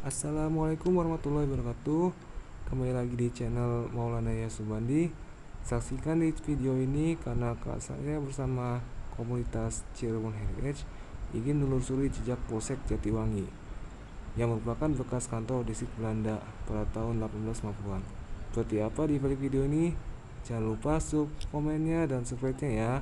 Assalamualaikum warahmatullahi wabarakatuh Kembali lagi di channel Maulana Yasubandi Saksikan di video ini karena saya bersama komunitas Cirebon Heritage ingin menelusuri jejak Polsek Jatiwangi yang merupakan bekas kantor distrik Belanda pada tahun 1850-an. Seperti apa di balik video ini? Jangan lupa sub komennya dan subscribe-nya ya.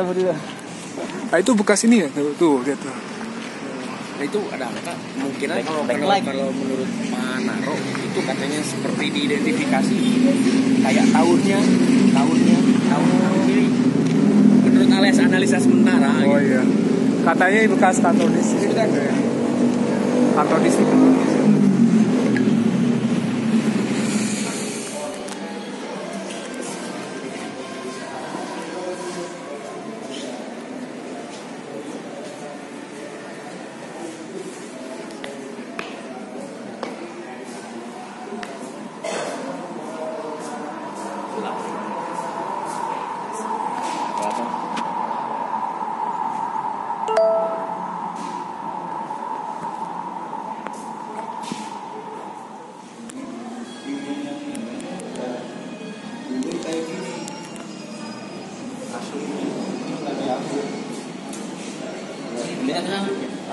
Ketemu dulu Nah, itu bekas ini ya tuh, lihat tuh. nah itu ada apa kemungkinan kalau kalau, backlight. kalau menurut Manaro itu katanya seperti diidentifikasi kayak tahunnya tahunnya tahun ini menurut analisa analisa sementara Oh gitu. iya. Katanya bekas kantor kan ya. Kantor distrik. Lihat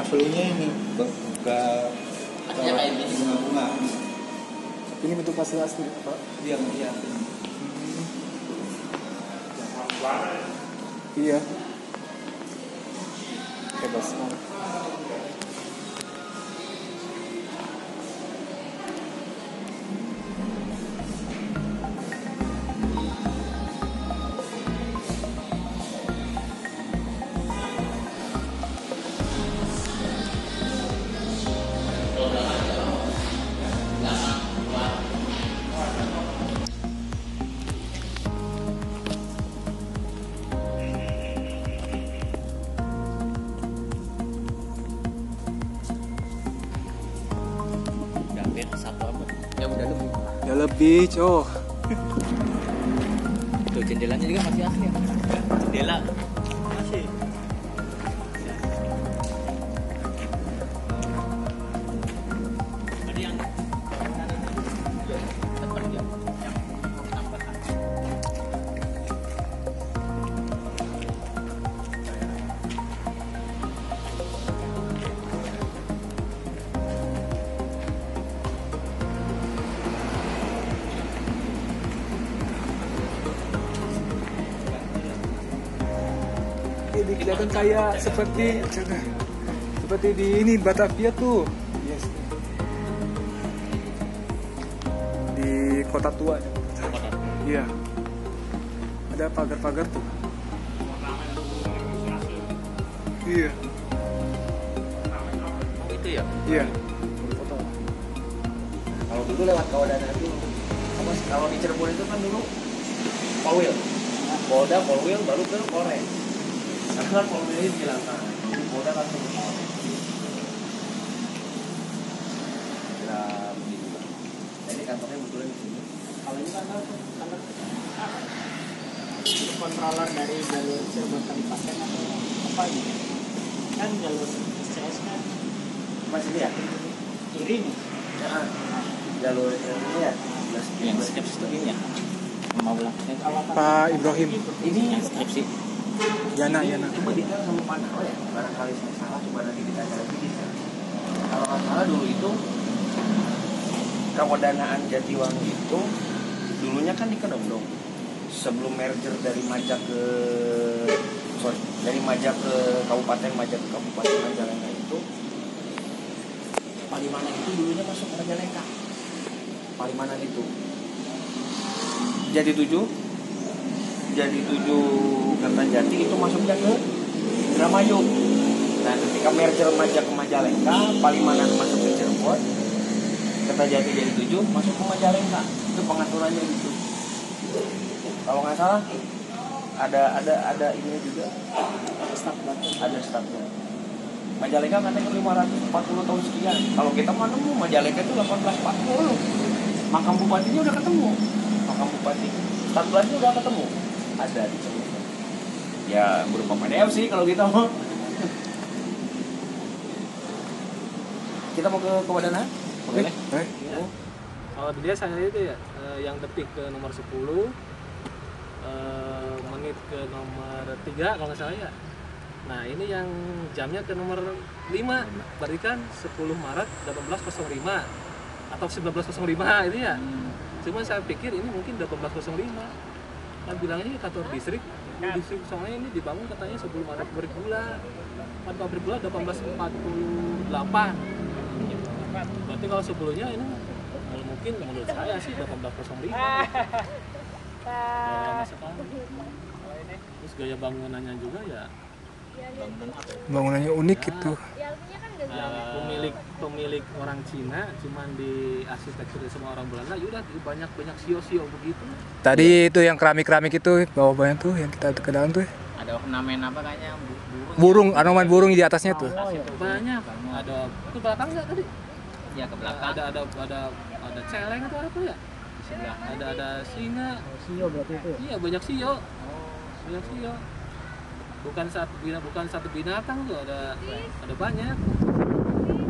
aslinya ini buka bunga-bunga Ini bentuk hasil asli Pak. dia dia Iya. Bebas banget. Lebih Ya lebih, cow. Tuh jendelanya juga masih asli ya. Jendela Ini kelihatan kayak seperti seperti di ini Batavia tuh. Yes. Di kota tua. Iya. Ada pagar-pagar tuh. Iya. Oh, itu ya. Iya. kalau dulu lewat kawadana dulu kalau di Cirebon itu kan dulu Polwil Polda Polwil baru ke Polres sekarang kan Polwil ini dihilangkan Polda kan Polres kira begitu jadi kantornya kebetulan di sini kalau ini kan kantor controller dari jalur Cirebon Kabupaten atau apa gitu kan jalur SCS kan Mas ini ya kiri nih ya jalur ini ya Yang skripsi itu ini ya. Mau ulang. Pak Ibrahim. ini skripsi. Yana, Yana. Coba detail sama Pak Naro ya, barangkali saya salah, coba nanti ditanya lagi detail. Kalau nggak salah dulu itu kawadanaan Jatiwangi itu dulunya kan di Kedondong. Sebelum merger dari Majak ke sorry dari Majak ke Kabupaten Majak ke Kabupaten Majalengka itu Palimanan itu dulunya masuk ke Majalengka. Palimanan itu jadi tujuh jadi tujuh Kertajati itu masuknya ke Indramayu. Nah ketika merger Majak ke Majalengka, Palimanan masuk ke Cirebon, Kertajati jadi tujuh masuk ke Majalengka. Itu pengaturannya gitu. Kalau nggak salah ada ada ada ini juga staf batu ada. Majalengka katanya 540 tahun sekian. Kalau kita mah nemu Majalengka itu 1840. Makam bupatinya udah ketemu. Makam bupati 14 nya udah ketemu ada di ya berupa PDF sih kalau gitu mau kita mau ke Kewadana boleh Eh, Kalau dia saya itu ya eh, yang detik ke nomor 10 eh, menit ke nomor 3 kalau nggak salah ya. Nah, ini yang jamnya ke nomor 5. Berarti kan 10 Maret 1805 atau 1905 ini ya. Cuma saya pikir ini mungkin 1805. Kan bilangnya ini kantor distrik. Distrik soalnya ini dibangun katanya sebelum ada pabrik gula. Kan pabrik gula 1848 berarti kalau sebelumnya ini mungkin menurut saya sih 1805 gaya masa sekali terus gaya bangunannya juga ya ya? Bangunannya unik gitu. Eh, pemilik pemilik orang Cina cuman di arsitektur semua orang Belanda yaudah banyak banyak sio-sio begitu. Tadi itu yang keramik-keramik itu bawah-bawahnya tuh yang kita ke dalam tuh. ada ornamen apa kayaknya? Bu- burung. Burung, anoman burung di atasnya tuh. banyak. Ada ke belakang nggak tadi? Ya ke belakang. Ada ada ada ada celeng atau apa ya? Ada ada singa. Sio berarti itu Iya banyak sio. Banyak sio. Bukan satu binatang, bukan satu binatang tuh ada ada banyak.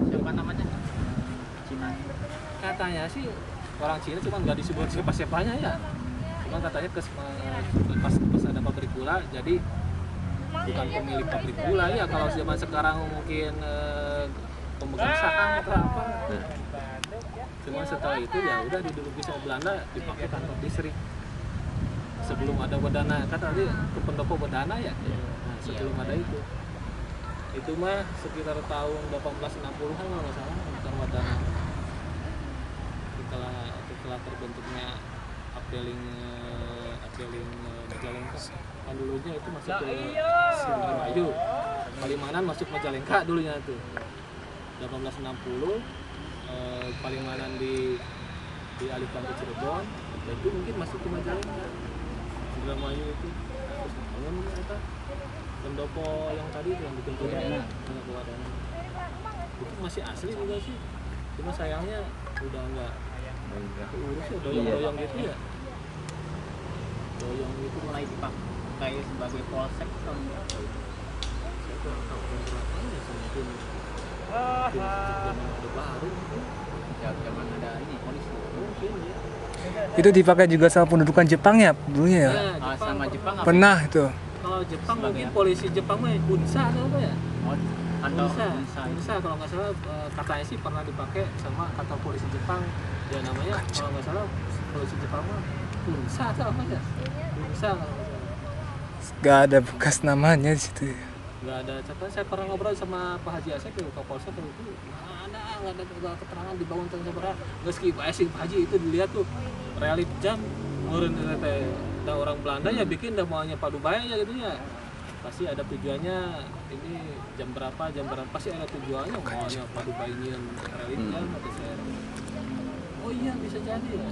siapa namanya Cina Katanya sih orang Cina cuma nggak disebut siapa siapanya ya. Cuma katanya kes, eh, pas pas ada pabrik gula jadi bukan pemilik pabrik gula ya kalau zaman sekarang mungkin eh, pemegang saham atau apa. Nah, cuma setelah itu ya udah diduduki sama Belanda dipakai kantor distrik sebelum ada Wedana kan tadi ke pendopo Wedana ya sebelum ada itu. Itu mah sekitar tahun 1860-an kalau nggak salah kantor Wedana setelah setelah terbentuknya Apeling eh, Apeling eh, Majalengka. Kan dulunya itu masuk ke Indramayu Palimanan masuk Majalengka dulunya tuh 1860 eh, Palimanan di dialihkan ke Cirebon. Dan itu mungkin masuk ke Majalengka. Indramayu itu pendopo yang tadi itu yang bikin Kewadana Kewadana itu masih asli juga sih. Cuma sayangnya udah enggak urus ya doyong-doyong gitu ya. Doyong gitu mulai dipakai sebagai polsek. Tahun berapa itu? saya kurang tahu tahun berapa ya zaman orde baru. Ya, zaman ada ini polisi. Mungkin ya Itu dipakai juga sama pendudukan Jepang ya dulunya ya. Nah, Ah, sama Jepang apa? Pernah itu. kalau Jepang Sebagai mungkin polisi Jepang mah Unsa atau apa ya? Oh kantor Unsa, Unsa kalau nggak salah eh, katanya sih pernah dipakai sama kantor polisi Jepang. Ya namanya kalau nggak salah polisi Jepang mah Unsa atau apa ya? Unsa kalau nggak salah. Gak ada bekas namanya di situ. Nggak ada catatan. Saya pernah ngobrol sama Pak Haji Asep ya Kapolsek waktu itu nggak ada nggak ada, nggak ada keterangan di bawah tentang seberapa baik sih Pak Haji itu dilihat tuh realit jam ngurun teh dan orang Belanda ya bikin dah maunya padu baik ya gitu ya. Pasti ada tujuannya ini jam berapa jam berapa? Pasti ada tujuannya maunya padu bayian realit jam atau saya. Oh iya bisa jadi ya